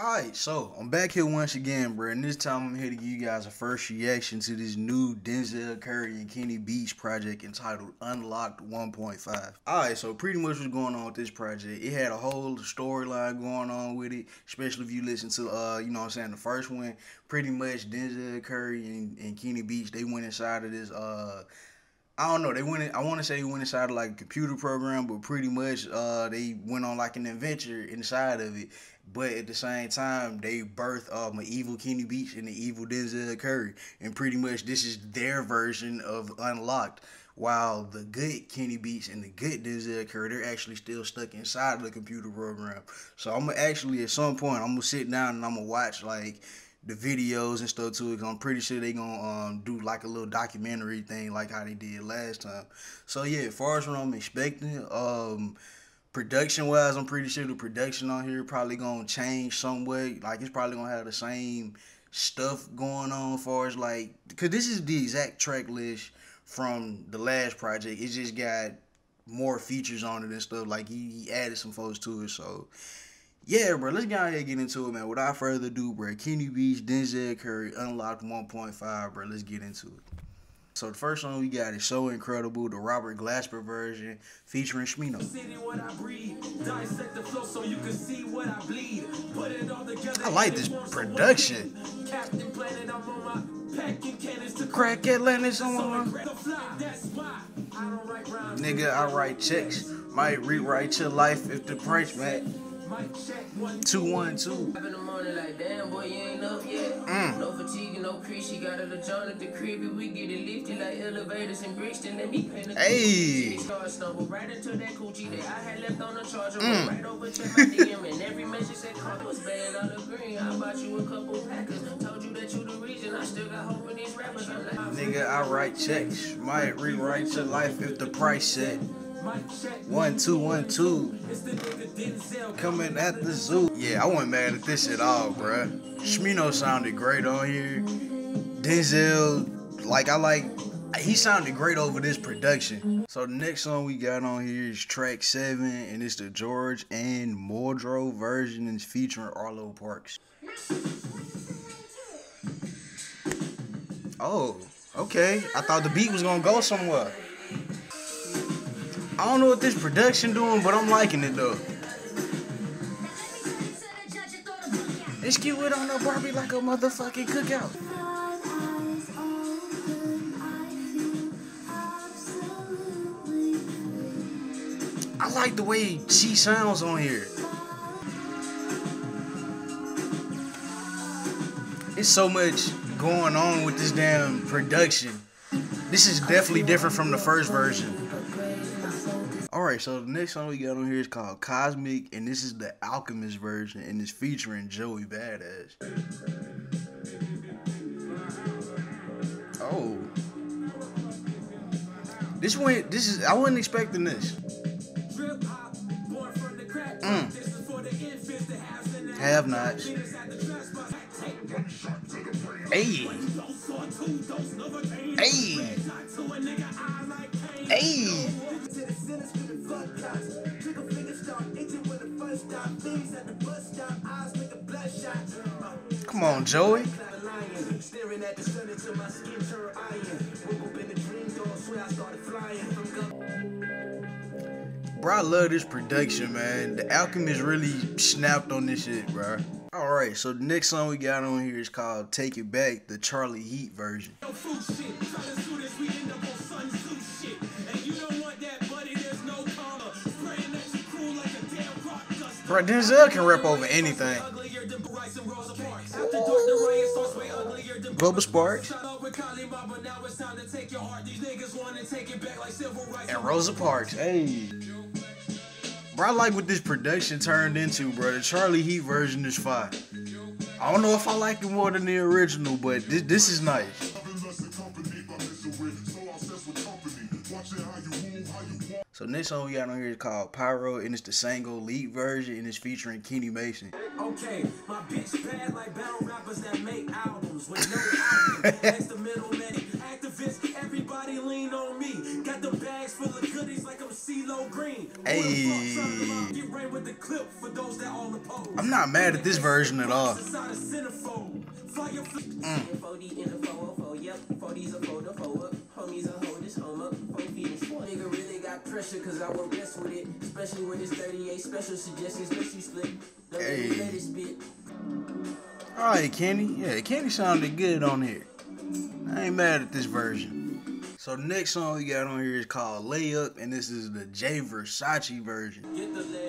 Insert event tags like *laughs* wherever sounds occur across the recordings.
Alright, so I'm back here once again, bro, and this time I'm here to give you guys a first reaction to this new Denzel Curry and Kenny Beats project entitled Unlocked 1.5. Alright, so pretty much what's going on with this project. It had a whole storyline going on with it, especially if you listen to, uh, you know what I'm saying, the first one. Pretty much Denzel Curry and, and Kenny Beats, they went inside of this, uh, I don't know. They went. In, I want to say he went inside of like a computer program, but pretty much uh, they went on like an adventure inside of it. But at the same time, they birthed um, an evil Kenny Beats and the evil Denzel Curry, and pretty much this is their version of Unlocked. While the good Kenny Beats and the good Denzel Curry, they're actually still stuck inside of the computer program. So I'm gonna actually at some point I'm gonna sit down and I'm gonna watch like the videos and stuff too. Cause I'm pretty sure they gonna um, do like a little documentary thing like how they did last time. So yeah, as far as what I'm expecting, um, production wise, I'm pretty sure the production on here probably gonna change somewhat. Like it's probably gonna have the same stuff going on as far as like, cause this is the exact track list from the last project. It just got more features on it and stuff. Like he, he added some folks to it, so yeah, bro, let's get out here and get into it, man. Without further ado, bro, Kenny Beats, Denzel Curry, Unlocked 1.5, bro. Let's get into it. So the first song we got is So Incredible, the Robert Glasper version, featuring Smino. I like this production. Crack Atlantis on Nigga, I write checks. Might rewrite your life if the price match. Two one two. In the morning, like damn boy, you ain't up yet. Mm. No fatigue, no crease. She got her John at the crib. We get it lifted like elevators in Brixton. Let me paint a Hey. Stumble right into that coochie that I had left on the charger. Mm. Right over to my DM and every message said car was bad the green. I bought you a couple packers. Told you that you the reason. I still got hope in these rappers. Nigga, I write checks. Might rewrite your life if the price set. One, two, one, two. Coming at the zoo. Yeah, I wasn't mad at this at all, bruh. Smino sounded great on here. Denzel, like, I like, he sounded great over this production. So the next song we got on here is track seven, and it's the Georgia Anne Muldrow version, and featuring Arlo Parks. Oh, okay. I thought the beat was gonna go somewhere. I don't know what this production doing, but I'm liking it though. Let's get it on the Barbie like a motherfucking cookout. I like the way she sounds on here. It's so much going on with this damn production. This is definitely different from the first version. Alright, so the next song we got on here is called Cosmic, and this is the Alchemist version, and it's featuring Joey Badass. Oh. This one, this is, I wasn't expecting this. Mm. Have nots. Hey. Hey. Hey. Come on, Joey. Bro, I love this production, man. The Alchemist really snapped on this shit, bro. Alright, so the next song we got on here is called Take It Back, the Charlie Heat version. Bro, Denzel can rap over anything. Bubba Sparxxx. And Rosa Parks. Hey. Bro, I like what this production turned into, bro. The Charlie Heat version is fine. I don't know if I like it more than the original, but this, this is nice. So next song we got on here is called Pyro, and it's the Sango Leak version, and it's featuring Kenny Mason. Okay, my bitch bad like battle rappers that make albums with no album. *laughs* Next the middleman, activist. Everybody lean on me. Got the bags full of goodies like I'm CeeLo Green. Hey. I'm not mad at this version at all. Mm. Pressure cause I will rest with it, especially when it's 38 special suggestions, makes you slip. Hey. Alright, Kenny. Yeah, Kenny sounded good on here. I ain't mad at this version. So the next song we got on here is called Layup, and this is the Jay Versace version.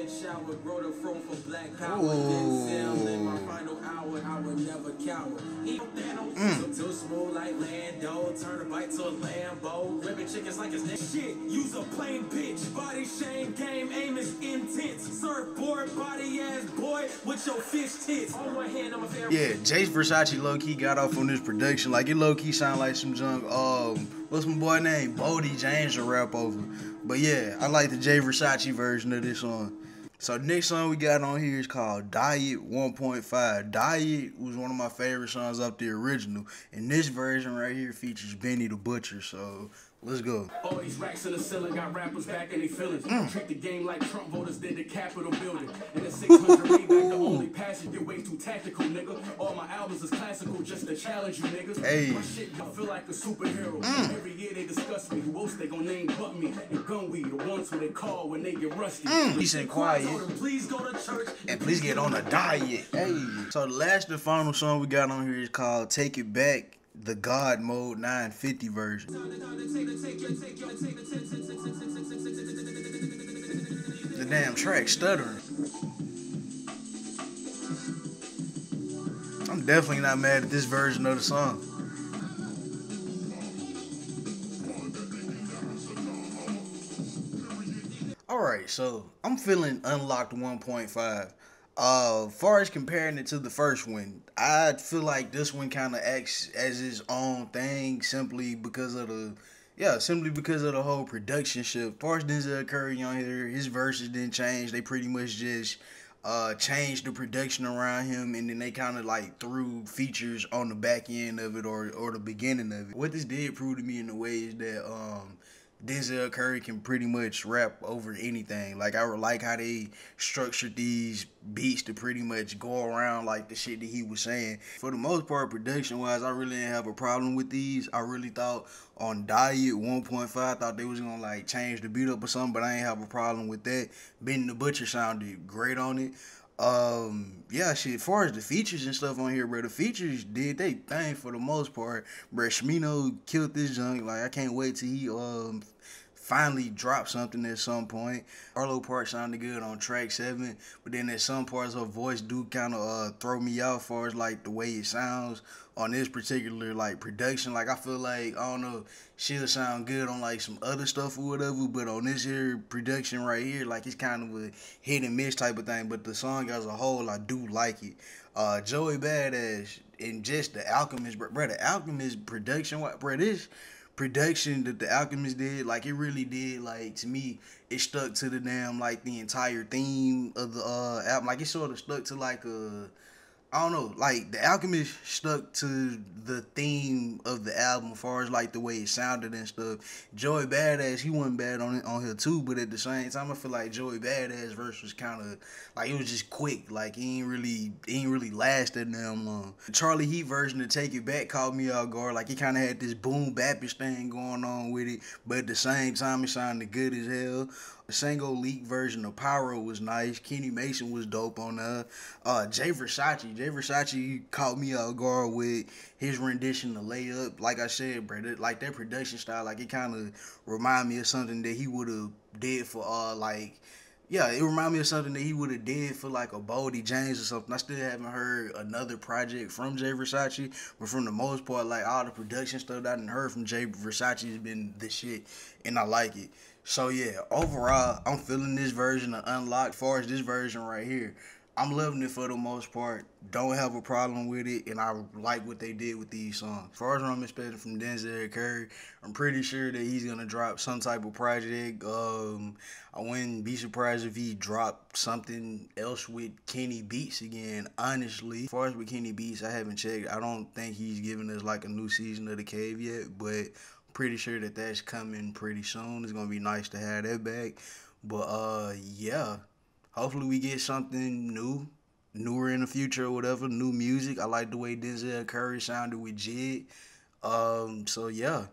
Shower, grow the fro for black power. Denzel in my final hour, I would never cower. Mm. Too smooth like Lando, turn a bite to a Lambo. Ribbon chickens like it's next shit. Use a plain bitch, body shame game, aim is intense. Surfboard body ass boy with your fish tits. On one hand, I'm a fair. Yeah, Jay Versace low key got off on this production. Like it low key sound like some junk. Um what's my boy name? Boldy James to rap over. But yeah, I like the Jay Versace version of this song. So next song we got on here is called Diet 1.5. Diet was one of my favorite songs off the original. And this version right here features Benny the Butcher. So Let's go. All these racks in the ceiling got rappers back in their feelings. Mm. Treat the game like Trump voters did the Capitol building. In the 600 Maybach, *laughs* the only passage, you're way too tactical, nigga. All my albums is classical just to challenge you, niggas. Hey. My shit, I feel like a superhero. Mm. Every year they discuss me. Who else they gonna name but me? And Gunweed, the ones who they call when they get rusty. Mm. Peace and quiet. Please go to church. And please get on a diet. Hey. So the last and final song we got on here is called Take It Back the God Mode 950 version. The damn track stuttering. I'm definitely not mad at this version of the song. Alright, so I'm feeling unlocked 1.5. Uh, far as comparing it to the first one, I feel like this one kind of acts as its own thing simply because of the, yeah, simply because of the whole production shift. Far as Denzel Curry on here, his verses didn't change. They pretty much just uh changed the production around him and then they kind of like threw features on the back end of it or or the beginning of it. What this did prove to me in a way is that um Denzel Curry can pretty much rap over anything. Like I like how they structured these beats to pretty much go around like the shit that he was saying. For the most part, production wise, I really didn't have a problem with these. I really thought on Diet 1.5, I thought they was gonna like change the beat up or something, but I ain't have a problem with that. Benny the Butcher sounded great on it. Um, yeah, shit, as far as the features and stuff on here, bro, the features did they thing for the most part. Bro, Smino killed this junk. Like, I can't wait till he um finally drop something at some point. Arlo Parks sounded good on track seven, but then at some parts her voice do kind of uh, throw me as far as like the way it sounds on this particular like production. Like I feel like I don't know, she'll sound good on like some other stuff or whatever, but on this here production right here, like it's kind of a hit and miss type of thing. But the song as a whole, I do like it. Uh, Joey Badass and just the Alchemist, bro, bro the Alchemist production, what, bro, this production that the Alchemist did, like it really did, like to me, it stuck to the damn like the entire theme of the uh album. Like it sort of stuck to like a I don't know, like the Alchemist stuck to the theme of the album as far as like the way it sounded and stuff. Joey Badass, he wasn't bad on it on here too, but at the same time I feel like Joey Badass verse was kinda like it was just quick. Like he ain't really he ain't really lasted damn long. Charlie Heat version to take it back called me out guard. Like he kinda had this boom bapish thing going on with it, but at the same time it sounded good as hell. The Sango Leak version of Pyro was nice. Kenny Mason was dope on that. Uh, Jay Versace, Jay Versace caught me out guard with his rendition of Layup. Like I said, bro, that, like that production style, like it kind of remind me of something that he would have did for uh like yeah, it reminded me of something that he would have did for like a Boldy James or something. I still haven't heard another project from Jay Versace, but from the most part, like all the production stuff that I didn't heard from Jay Versace has been the shit, and I like it. So yeah, overall, I'm feeling this version of Unlocked. Far as this version right here, I'm loving it for the most part. Don't have a problem with it, and I like what they did with these songs. As far as I'm expecting from Denzel Curry, I'm pretty sure that he's gonna drop some type of project. Um, I wouldn't be surprised if he dropped something else with Kenny Beats again. Honestly, as far as with Kenny Beats, I haven't checked. I don't think he's giving us like a new season of the Cave yet, but pretty sure that that's coming pretty soon. It's gonna be nice to have that back. But uh, yeah hopefully we get something new, newer in the future or whatever, new music. I like the way Denzel Curry sounded with JID. Um, so yeah.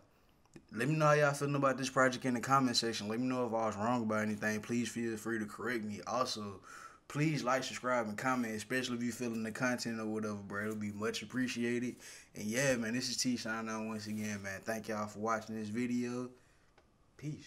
Let me know how y'all feeling about this project in the comment section. Let me know if I was wrong about anything. Please feel free to correct me. Also, please like, subscribe, and comment, especially if you feeling the content or whatever, bro. It'll be much appreciated. And yeah, man, this is T Shine out once again, man. Thank y'all for watching this video. Peace.